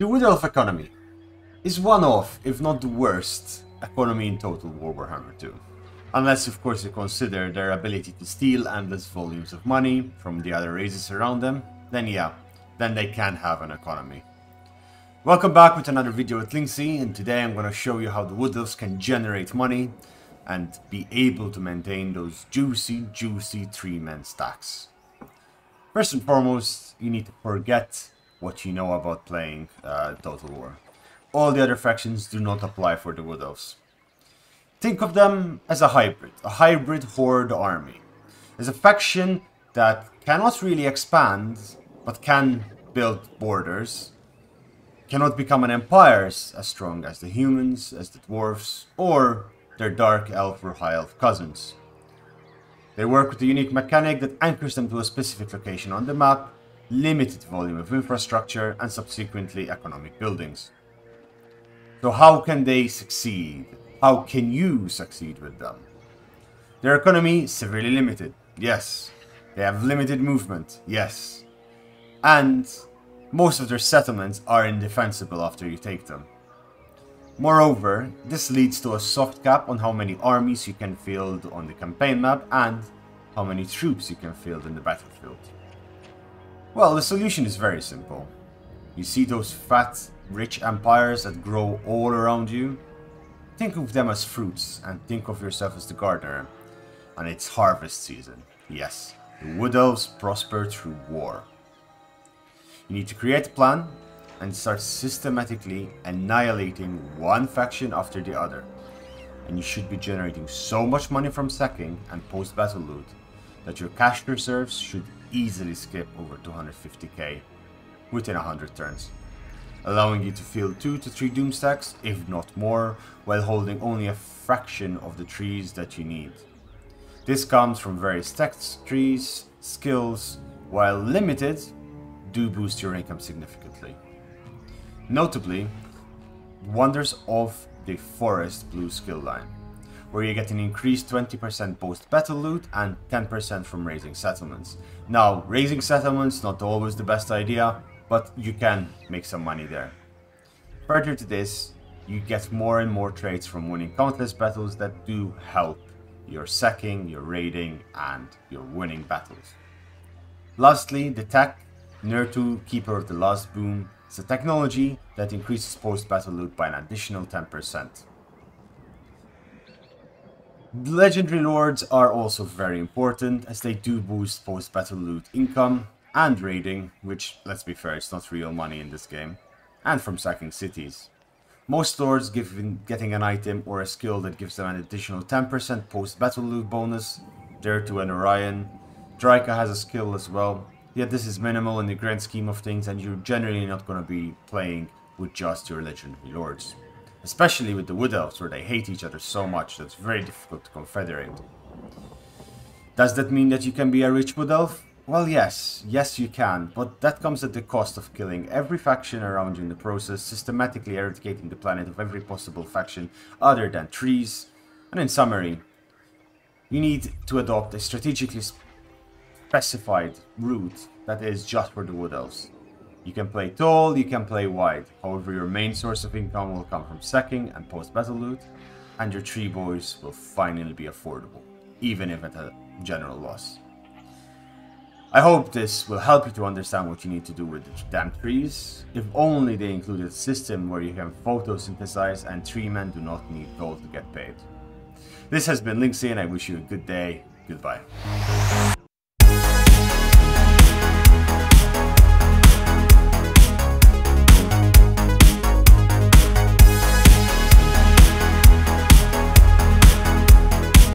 The Wood Elf economy is one of, if not the worst, economy in Total War Warhammer 2. Unless of course you consider their ability to steal endless volumes of money from the other races around them, then yeah, then they can have an economy. Welcome back with another video with Linksi, and today I'm going to show you how the Wood Elves can generate money and be able to maintain those juicy, juicy three-man stacks. First and foremost, you need to forget what you know about playing uh, Total War. All the other factions do not apply for the Wood Elves. Think of them as a hybrid, a hybrid horde army. As a faction that cannot really expand, but can build borders, cannot become an empire as strong as the humans, as the dwarves, or their dark elf or high elf cousins. They work with a unique mechanic that anchors them to a specific location on the map, limited volume of infrastructure, and subsequently economic buildings. So how can they succeed? How can you succeed with them? Their economy severely limited, yes. They have limited movement, yes. And most of their settlements are indefensible after you take them. Moreover, this leads to a soft cap on how many armies you can field on the campaign map and how many troops you can field in the battlefield. Well, the solution is very simple. You see those fat, rich empires that grow all around you? Think of them as fruits and think of yourself as the gardener. And it's harvest season. Yes, the Wood Elves prosper through war. You need to create a plan and start systematically annihilating one faction after the other. And you should be generating so much money from sacking and post-battle loot that your cash reserves should easily skip over 250k within 100 turns, allowing you to fill 2 to 3 doom stacks, if not more, while holding only a fraction of the trees that you need. This comes from various tech trees, skills, while limited, do boost your income significantly. Notably, Wonders of the Forest Blue skill line, where you get an increased 20% post-battle loot and 10% from razing settlements. Now, razing settlements not always the best idea, but you can make some money there. Further to this, you get more and more traits from winning countless battles that do help your sacking, your raiding, and your winning battles. Lastly, the tech, Durthu, Keeper of the Last Boom, is a technology that increases post-battle loot by an additional 10%. Legendary Lords are also very important as they do boost post-battle loot income and raiding, which, let's be fair, it's not real money in this game, and from sacking cities. Most lords give getting an item or a skill that gives them an additional 10% post-battle loot bonus, Durthu an Orion. Drycha has a skill as well, Yet this is minimal in the grand scheme of things and you're generally not going to be playing with just your legendary lords. Especially with the Wood Elves where they hate each other so much that it's very difficult to confederate. Does that mean that you can be a rich Wood Elf? Well yes, yes you can, but that comes at the cost of killing every faction around you in the process, systematically eradicating the planet of every possible faction other than trees, and in summary, you need to adopt a strategically specified route that is just for the Wood Elves. You can play tall, you can play wide. However, your main source of income will come from sacking and post-battle loot, and your tree boys will finally be affordable, even if at a general loss. I hope this will help you to understand what you need to do with the damn trees. If only they included a system where you can photosynthesize and tree men do not need gold to get paid. This has been Linksi and I wish you a good day. Goodbye.